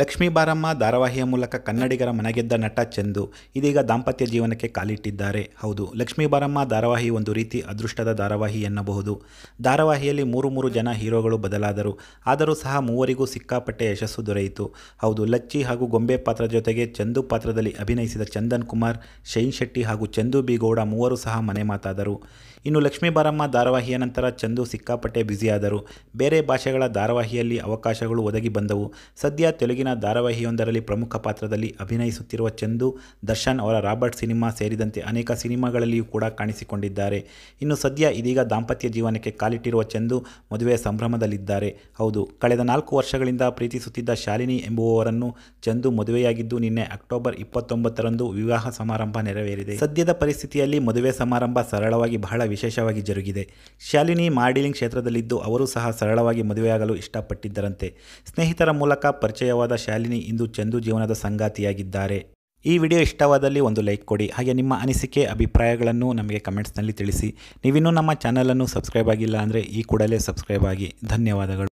ಲಕ್ಷ್ಮೀ ಬಾರಮ್ಮ ಧಾರಾವಾಹಿಯ ಮೂಲಕ ಕನ್ನಡಿಗರ ಮನಗೆದ್ದ ನಟ ಚಂದು ಇದೀಗ ದಾಂಪತ್ಯ ಜೀವನಕ್ಕೆ ಕಾಲಿಟ್ಟಿದ್ದಾರೆ. ಹೌದು, ಲಕ್ಷ್ಮೀ ಬಾರಮ್ಮ ಧಾರಾವಾಹಿ ಒಂದು ರೀತಿ ಅದೃಷ್ಟದ ಧಾರಾವಾಹಿ ಎನ್ನಬಹುದು. ಧಾರಾವಾಹಿಯಲ್ಲಿ ಮೂರು ಮೂರು ಜನ ಹೀರೋಗಳು ಬದಲಾದರು. ಆದರೂ ಸಹ ಮೂವರಿಗೂ ಸಿಕ್ಕಾಪಟ್ಟೆ ಯಶಸ್ಸು ದೊರೆಯಿತು. ಹೌದು, ಲಚ್ಚಿ ಹಾಗೂ ಗೊಂಬೆ ಪಾತ್ರ ಜೊತೆಗೆ ಚಂದು ಪಾತ್ರದಲ್ಲಿ ಅಭಿನಯಿಸಿದ ಚಂದನ್ ಕುಮಾರ್, ಶೈನ್ ಶೆಟ್ಟಿ ಹಾಗೂ ಚಂದು ಬಿಗೌಡ ಮೂವರು ಸಹ ಮನೆ ಮಾತಾದರು. ಇನ್ನು ಲಕ್ಷ್ಮೀ ಬಾರಮ್ಮ ಧಾರಾವಾಹಿಯ ನಂತರ ಚಂದು ಸಿಕ್ಕಾಪಟ್ಟೆ ಬ್ಯುಸಿಯಾದರು. ಬೇರೆ ಭಾಷೆಗಳ ಧಾರಾವಾಹಿಯಲ್ಲಿ ಅವಕಾಶಗಳು ಒದಗಿ ಬಂದವು. ಸದ್ಯ ತೆಲುಗಿನ ಧಾರಾವಾಹಿಯೊಂದರಲ್ಲಿ ಪ್ರಮುಖ ಪಾತ್ರದಲ್ಲಿ ಅಭಿನಯಿಸುತ್ತಿರುವ ಚಂದು, ದರ್ಶನ್ ಅವರ ರಾಬರ್ಟ್ ಸಿನಿಮಾ ಸೇರಿದಂತೆ ಅನೇಕ ಸಿನಿಮಾಗಳಲ್ಲಿಯೂ ಕೂಡ ಕಾಣಿಸಿಕೊಂಡಿದ್ದಾರೆ. ಇನ್ನು ಸದ್ಯ ಇದೀಗ ದಾಂಪತ್ಯ ಜೀವನಕ್ಕೆ ಕಾಲಿಟ್ಟಿರುವ ಚಂದು ಮದುವೆಯ ಸಂಭ್ರಮದಲ್ಲಿದ್ದಾರೆ. ಹೌದು, ಕಳೆದ ನಾಲ್ಕು ವರ್ಷಗಳಿಂದ ಪ್ರೀತಿಸುತ್ತಿದ್ದ ಶಾಲಿನಿ ಎಂಬುವವರನ್ನು ಚಂದು ಮದುವೆಯಾಗಿದ್ದು ನಿನ್ನೆ ಅಕ್ಟೋಬರ್ ಇಪ್ಪತ್ತೊಂಬತ್ತರಂದು ವಿವಾಹ ಸಮಾರಂಭ ನೆರವೇರಿದೆ. ಸದ್ಯದ ಪರಿಸ್ಥಿತಿಯಲ್ಲಿ ಮದುವೆ ಸಮಾರಂಭ ಸರಳವಾಗಿ ಬಹಳ ವಿಶೇಷವಾಗಿ ಜರುಗಿದೆ. ಶಾಲಿನಿ ಮಾಡಲಿಂಗ್ ಕ್ಷೇತ್ರದಲ್ಲಿದ್ದು ಅವರು ಸಹ ಸರಳವಾಗಿ ಮದುವೆಯಾಗಲು ಇಷ್ಟಪಟ್ಟಿದ್ದರಂತೆ. ಸ್ನೇಹಿತರ ಮೂಲಕ ಪರಿಚಯವಾದ ಶಾಲಿನಿ ಇಂದು ಚಂದು ಜೀವನದ ಸಂಗಾತಿಯಾಗಿದ್ದಾರೆ. ಈ ವಿಡಿಯೋ ಇಷ್ಟವಾದಲ್ಲಿ ಒಂದು ಲೈಕ್ ಕೊಡಿ, ಹಾಗೆ ನಿಮ್ಮ ಅನಿಸಿಕೆ, ಅಭಿಪ್ರಾಯಗಳನ್ನು ನಮಗೆ ಕಮೆಂಟ್ಸ್ನಲ್ಲಿ ತಿಳಿಸಿ. ನೀವಿನ್ನೂ ನಮ್ಮ ಚಾನಲನ್ನು ಸಬ್ಸ್ಕ್ರೈಬ್ ಆಗಿಲ್ಲ ಅಂದರೆ ಈ ಕೂಡಲೇ ಸಬ್ಸ್ಕ್ರೈಬ್ ಆಗಿ. ಧನ್ಯವಾದಗಳು.